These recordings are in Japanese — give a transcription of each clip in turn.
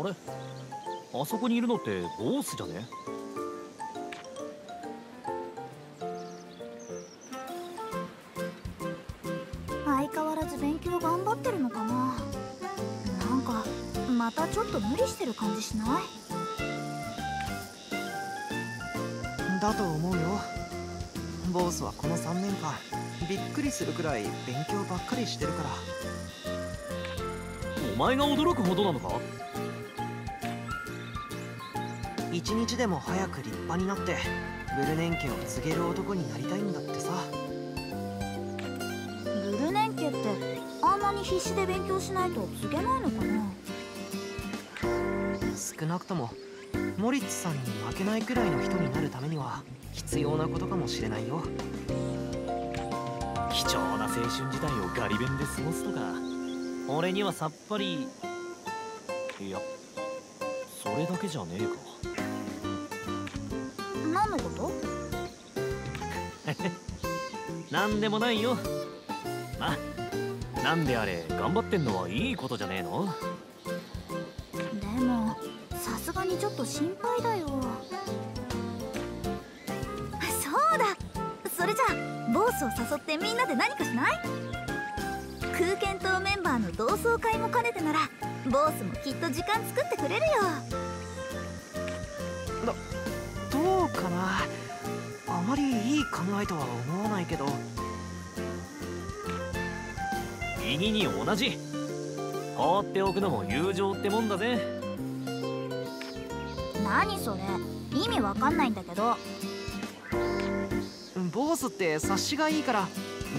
あれ？あそこにいるのってボースじゃね？相変わらず勉強頑張ってるのかな。なんかまたちょっと無理してる感じしない？だと思うよ。ボースはこの3年間びっくりするくらい勉強ばっかりしてるから。お前が驚くほどなのか？一日でも早く立派になってブルネン家を継げる男になりたいんだってさ。ブルネン家ってあんなに必死で勉強しないと継げないのかな？少なくともモリッツさんに負けないくらいの人になるためには必要なことかもしれないよ。貴重な青春時代をガリ勉で過ごすとか。俺にはさっぱり。いやそれだけじゃねえか何のこと？なんでもないよ。まあなんであれ頑張ってんのはいいことじゃねえの？でもさすがにちょっと心配だよ。そうだ。それじゃあボースを誘ってみんなで何かしない？空見島メンバーの同窓会も兼ねてならボースもきっと時間作ってくれるよいい考えとは思わないけど。右に同じ。放っておくのも友情ってもんだぜ。何それ。意味わかんないんだけど。ボースって察しがいいから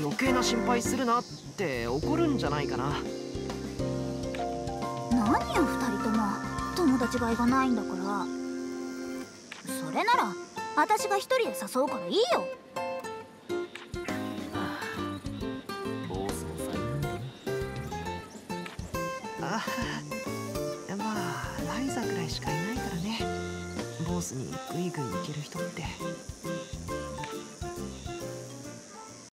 余計な心配するなって怒るんじゃないかな。何よ二人とも。友達がいがないんだから。それなら私が一人で誘うからいいよ。ボスの才能だなああまあライザくらいしかいないからね。ボスにグイグイいける人って。